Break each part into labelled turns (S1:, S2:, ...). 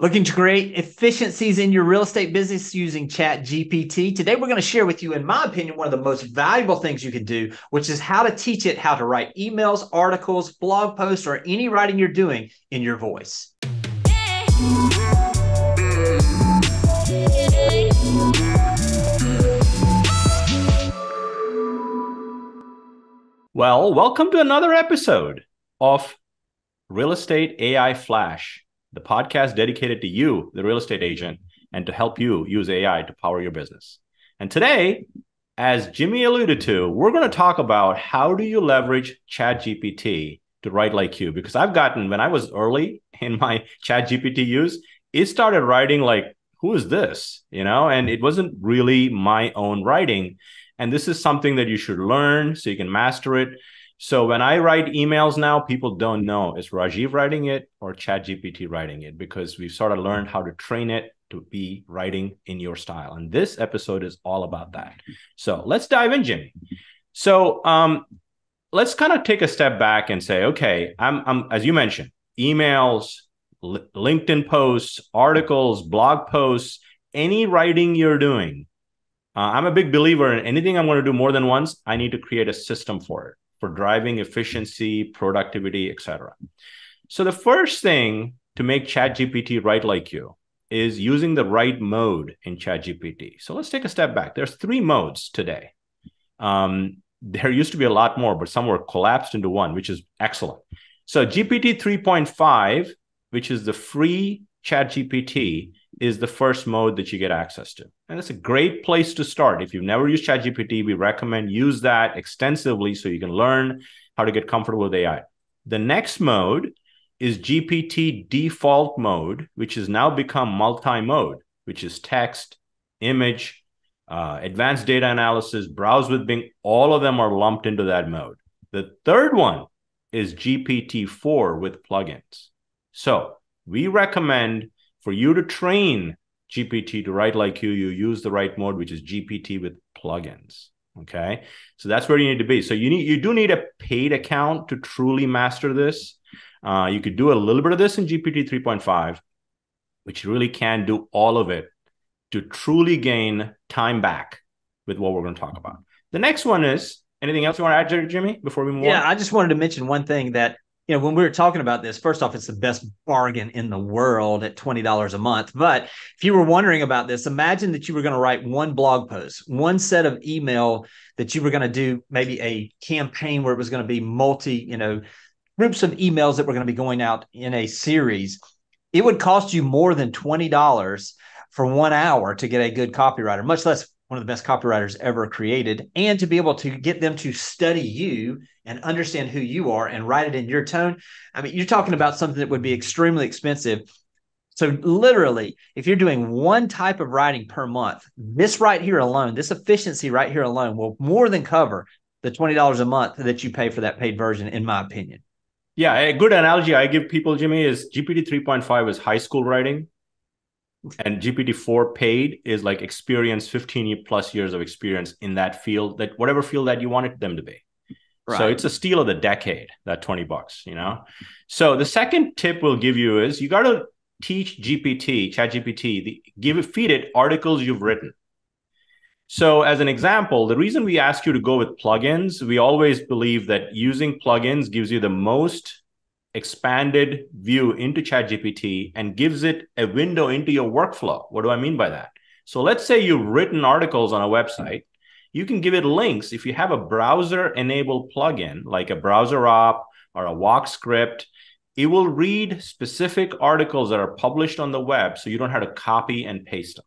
S1: Looking to create efficiencies in your real estate business using Chat GPT? Today, we're going to share with you, in my opinion, one of the most valuable things you can do, which is how to teach it how to write emails, articles, blog posts, or any writing you're doing in your voice.
S2: Well, welcome to another episode of Real Estate AI Flash the podcast dedicated to you, the real estate agent, and to help you use AI to power your business. And today, as Jimmy alluded to, we're going to talk about how do you leverage ChatGPT to write like you? Because I've gotten when I was early in my ChatGPT use, it started writing like, who is this? You know, and it wasn't really my own writing. And this is something that you should learn so you can master it. So when I write emails now, people don't know is Rajiv writing it or ChatGPT writing it because we've sort of learned how to train it to be writing in your style. And this episode is all about that. So let's dive in, Jimmy. So um, let's kind of take a step back and say, okay, I'm, I'm as you mentioned, emails, LinkedIn posts, articles, blog posts, any writing you're doing. Uh, I'm a big believer in anything I'm going to do more than once. I need to create a system for it for driving efficiency, productivity, etc. So the first thing to make ChatGPT write like you is using the right mode in ChatGPT. So let's take a step back. There's three modes today. Um, there used to be a lot more, but some were collapsed into one, which is excellent. So GPT 3.5, which is the free ChatGPT, is the first mode that you get access to. And it's a great place to start. If you've never used ChatGPT, we recommend use that extensively so you can learn how to get comfortable with AI. The next mode is GPT default mode, which has now become multi-mode, which is text, image, uh, advanced data analysis, browse with Bing. All of them are lumped into that mode. The third one is GPT-4 with plugins. So we recommend for you to train GPT to write like you, you use the right mode, which is GPT with plugins. Okay. So that's where you need to be. So you need you do need a paid account to truly master this. Uh, you could do a little bit of this in GPT 3.5, which you really can do all of it to truly gain time back with what we're going to talk about. The next one is anything else you want to add, Jimmy, before we move
S1: yeah,
S2: on?
S1: Yeah, I just wanted to mention one thing that you know, when we were talking about this, first off, it's the best bargain in the world at $20 a month. But if you were wondering about this, imagine that you were going to write one blog post, one set of email that you were going to do, maybe a campaign where it was going to be multi, you know, groups of emails that were going to be going out in a series. It would cost you more than $20 for one hour to get a good copywriter, much less one of the best copywriters ever created, and to be able to get them to study you and understand who you are and write it in your tone. I mean, you're talking about something that would be extremely expensive. So, literally, if you're doing one type of writing per month, this right here alone, this efficiency right here alone will more than cover the $20 a month that you pay for that paid version, in my opinion.
S2: Yeah, a good analogy I give people, Jimmy, is GPT 3.5 is high school writing and GPT-4 paid is like experience 15 plus years of experience in that field that whatever field that you wanted them to be. Right. So it's a steal of the decade, that 20 bucks, you know? So the second tip we'll give you is you got to teach GPT, chat GPT, the, give it, feed it articles you've written. So as an example, the reason we ask you to go with plugins, we always believe that using plugins gives you the most expanded view into ChatGPT and gives it a window into your workflow. What do I mean by that? So let's say you've written articles on a website. You can give it links if you have a browser enabled plugin like a BrowserOp or a VoxScript. It will read specific articles that are published on the web so you don't have to copy and paste them.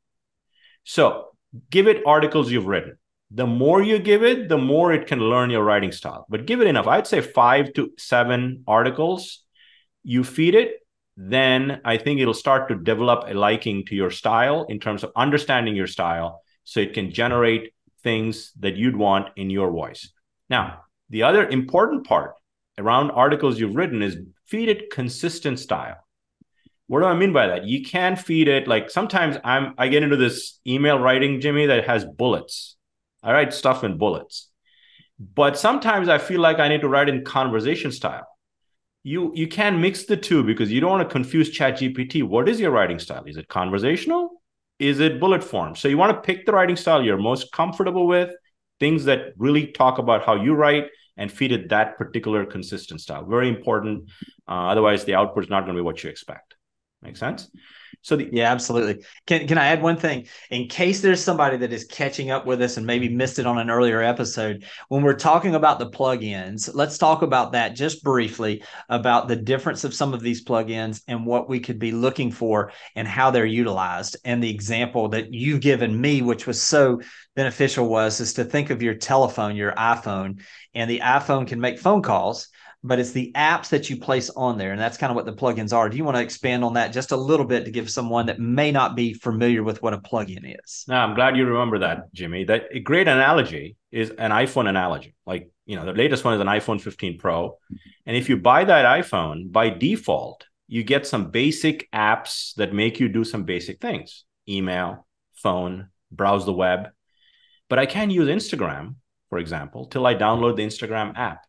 S2: So give it articles you've written the more you give it, the more it can learn your writing style. But give it enough. I'd say five to seven articles. You feed it, then I think it'll start to develop a liking to your style in terms of understanding your style so it can generate things that you'd want in your voice. Now, the other important part around articles you've written is feed it consistent style. What do I mean by that? You can feed it like sometimes I'm I get into this email writing, Jimmy, that has bullets I write stuff in bullets. But sometimes I feel like I need to write in conversation style. You you can mix the two because you don't want to confuse chat gpt what is your writing style? Is it conversational? Is it bullet form? So you want to pick the writing style you're most comfortable with things that really talk about how you write and feed it that particular consistent style. Very important. Uh, otherwise the output is not going to be what you expect make sense
S1: so the, yeah, absolutely. Can can I add one thing in case there's somebody that is catching up with us and maybe mm-hmm. missed it on an earlier episode? When we're talking about the plugins, let's talk about that just briefly about the difference of some of these plugins and what we could be looking for and how they're utilized. And the example that you've given me, which was so beneficial, was is to think of your telephone, your iPhone, and the iPhone can make phone calls but it's the apps that you place on there. And that's kind of what the plugins are. Do you want to expand on that just a little bit to give someone that may not be familiar with what a plugin is?
S2: No, I'm glad you remember that, Jimmy. That a great analogy is an iPhone analogy. Like, you know, the latest one is an iPhone 15 Pro. And if you buy that iPhone, by default, you get some basic apps that make you do some basic things email, phone, browse the web. But I can't use Instagram, for example, till I download the Instagram app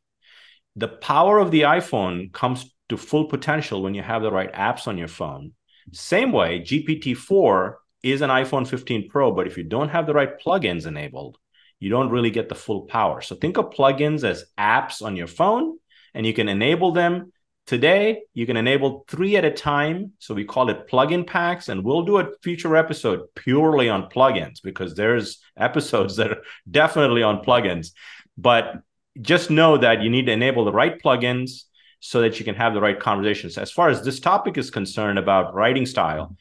S2: the power of the iPhone comes to full potential when you have the right apps on your phone. Same way, GPT-4 is an iPhone 15 Pro, but if you don't have the right plugins enabled, you don't really get the full power. So think of plugins as apps on your phone, and you can enable them today. You can enable three at a time. So we call it plugin packs, and we'll do a future episode purely on plugins because there's episodes that are definitely on plugins. But just know that you need to enable the right plugins so that you can have the right conversations. As far as this topic is concerned about writing style,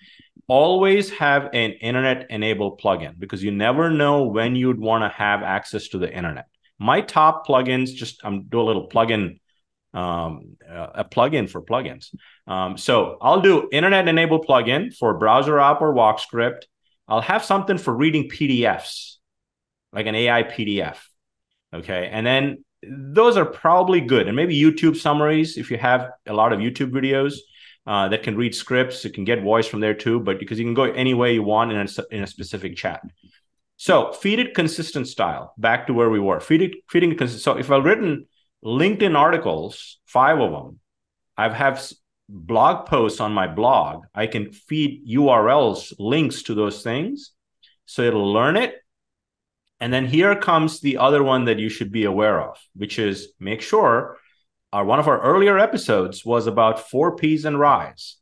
S2: always have an internet enabled plugin because you never know when you'd want to have access to the internet. My top plugins, just I'm do a little plugin, um, uh, a plugin for plugins. Um, so I'll do internet enabled plugin for BrowserOp or VoxScript. I'll have something for reading PDFs, like an AI PDF. Okay. And then those are probably good. And maybe YouTube summaries, if you have a lot of YouTube videos uh, that can read scripts, it can get voice from there too, but because you can go any way you want in a, in a specific chat. So feed it consistent style, back to where we were. Feed it, feeding consistent. So if I've written LinkedIn articles, five of them, I've have blog posts on my blog, I can feed URLs, links to those things. So it'll learn it and then here comes the other one that you should be aware of, which is make sure our one of our earlier episodes was about four P's and rise.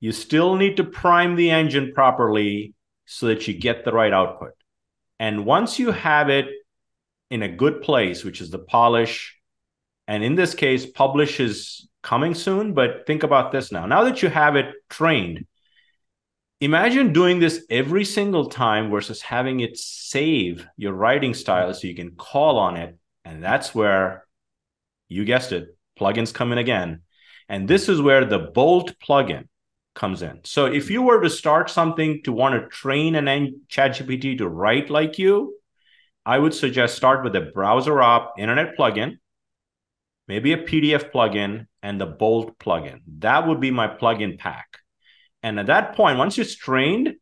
S2: You still need to prime the engine properly so that you get the right output. And once you have it in a good place, which is the polish, and in this case, publish is coming soon, but think about this now. Now that you have it trained, imagine doing this every single time versus having it save your writing style so you can call on it. And that's where you guessed it, plugins come in again. And this is where the Bolt plugin comes in. So if you were to start something to want to train an ChatGPT to write like you, I would suggest start with a BrowserOp internet plugin, maybe a PDF plugin, and the Bolt plugin. That would be my plugin pack. And at that point, once you're trained,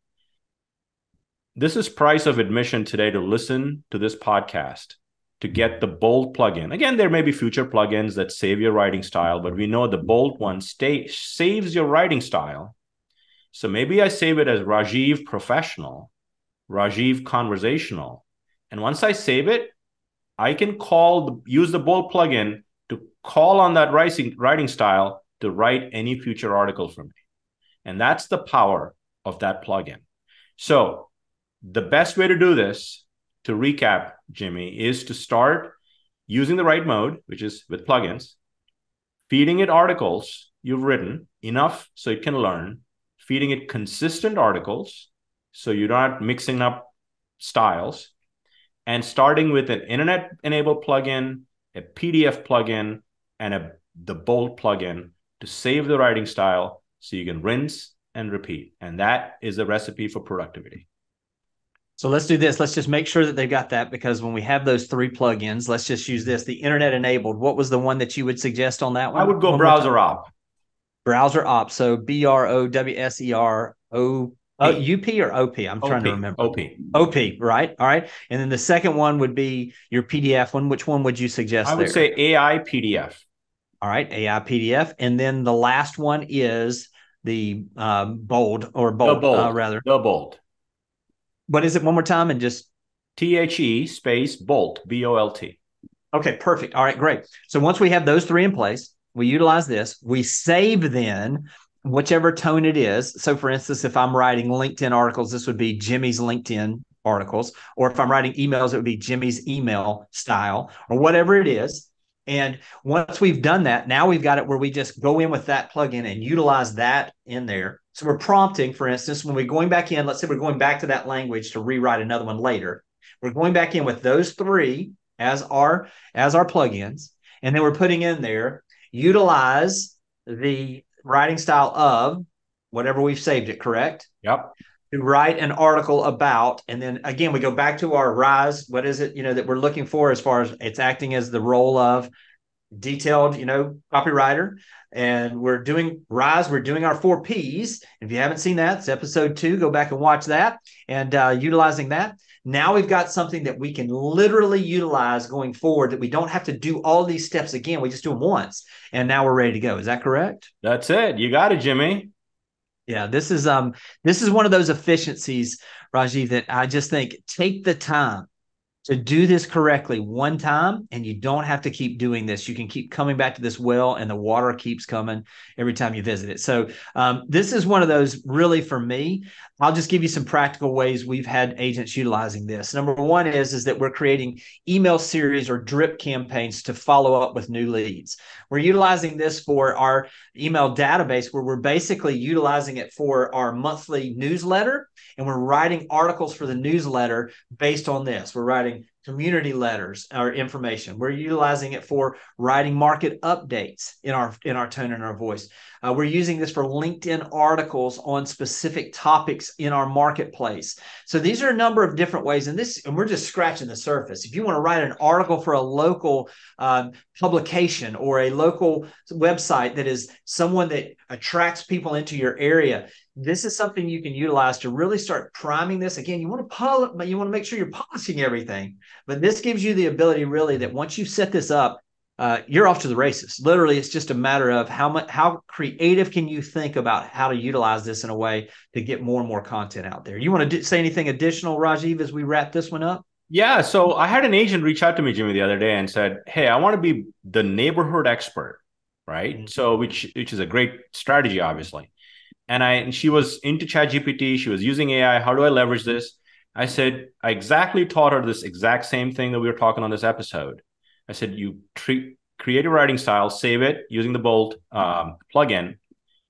S2: this is price of admission today to listen to this podcast to get the Bolt plugin. Again, there may be future plugins that save your writing style, but we know the Bolt one stay, saves your writing style. So maybe I save it as Rajiv Professional, Rajiv Conversational. And once I save it, I can call use the Bolt plugin to call on that writing writing style to write any future article for me. And that's the power of that plugin. So, the best way to do this, to recap, Jimmy, is to start using the right mode, which is with plugins, feeding it articles you've written enough so it can learn, feeding it consistent articles so you're not mixing up styles, and starting with an internet enabled plugin, a PDF plugin, and a the Bolt plugin to save the writing style so you can rinse and repeat. And that is a recipe for productivity.
S1: So let's do this. Let's just make sure that they've got that because when we have those three plugins, let's just use this. The internet enabled. What was the one that you would suggest on that one?
S2: I would go one BrowserOp.
S1: Browser op. So B R O W S E R O Oh, UP or OP? I'm OP, trying to remember.
S2: OP.
S1: OP, right? All right. And then the second one would be your PDF one. Which one would you suggest?
S2: I would
S1: there?
S2: say AI PDF.
S1: All right, AI PDF. And then the last one is the um, bold or bold, bold. Uh, rather.
S2: The bold.
S1: What is it one more time and just
S2: T H E space bolt, B O L T.
S1: Okay, perfect. All right, great. So once we have those three in place, we utilize this. We save then whichever tone it is. So, for instance, if I'm writing LinkedIn articles, this would be Jimmy's LinkedIn articles. Or if I'm writing emails, it would be Jimmy's email style or whatever it is. And once we've done that, now we've got it where we just go in with that plugin and utilize that in there. So we're prompting, for instance, when we're going back in, let's say we're going back to that language to rewrite another one later. We're going back in with those three as our as our plugins, and then we're putting in there utilize the writing style of whatever we've saved it, correct?
S2: Yep.
S1: To write an article about, and then again, we go back to our rise. What is it, you know, that we're looking for as far as it's acting as the role of detailed, you know, copywriter. And we're doing rise, we're doing our four P's. If you haven't seen that, it's episode two. Go back and watch that and uh, utilizing that. Now we've got something that we can literally utilize going forward that we don't have to do all these steps again. We just do them once and now we're ready to go. Is that correct?
S2: That's it. You got it, Jimmy.
S1: Yeah, this is um this is one of those efficiencies, Rajiv, that I just think take the time to do this correctly one time and you don't have to keep doing this. You can keep coming back to this well and the water keeps coming every time you visit it. So um, this is one of those really for me. I'll just give you some practical ways we've had agents utilizing this. Number one is is that we're creating email series or drip campaigns to follow up with new leads. We're utilizing this for our email database where we're basically utilizing it for our monthly newsletter and we're writing articles for the newsletter based on this. We're writing community letters or information. We're utilizing it for writing market updates in our in our tone and our voice. Uh, we're using this for LinkedIn articles on specific topics in our marketplace. So these are a number of different ways, and this and we're just scratching the surface. If you want to write an article for a local um, publication or a local website that is someone that attracts people into your area, this is something you can utilize to really start priming this. Again you want to pol- you want to make sure you're polishing everything but this gives you the ability really that once you set this up uh, you're off to the races. Literally it's just a matter of how much how creative can you think about how to utilize this in a way to get more and more content out there. You want to do, say anything additional rajiv as we wrap this one up?
S2: Yeah so i had an agent reach out to me jimmy the other day and said hey i want to be the neighborhood expert right? Mm-hmm. so which which is a great strategy obviously and I and she was into ChatGPT. She was using AI. How do I leverage this? I said I exactly taught her this exact same thing that we were talking on this episode. I said you treat create a writing style, save it using the Bolt um, plugin,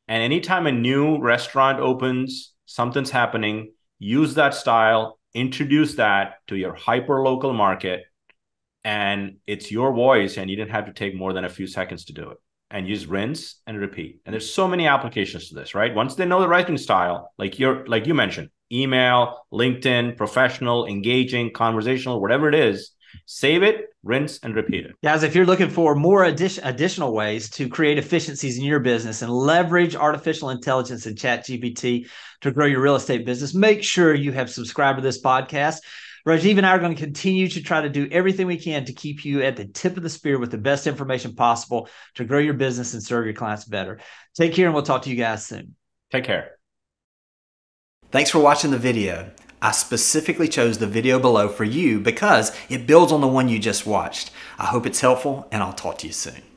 S2: and anytime a new restaurant opens, something's happening. Use that style, introduce that to your hyper local market, and it's your voice, and you didn't have to take more than a few seconds to do it and use rinse and repeat. And there's so many applications to this, right? Once they know the writing style, like you're like you mentioned, email, LinkedIn, professional, engaging, conversational, whatever it is, save it, rinse, and repeat it.
S1: Guys, if you're looking for more addition, additional ways to create efficiencies in your business and leverage artificial intelligence and chat GPT to grow your real estate business, make sure you have subscribed to this podcast. Rajiv and I are going to continue to try to do everything we can to keep you at the tip of the spear with the best information possible to grow your business and serve your clients better. Take care, and we'll talk to you guys soon.
S2: Take care.
S1: Thanks for watching the video. I specifically chose the video below for you because it builds on the one you just watched. I hope it's helpful, and I'll talk to you soon.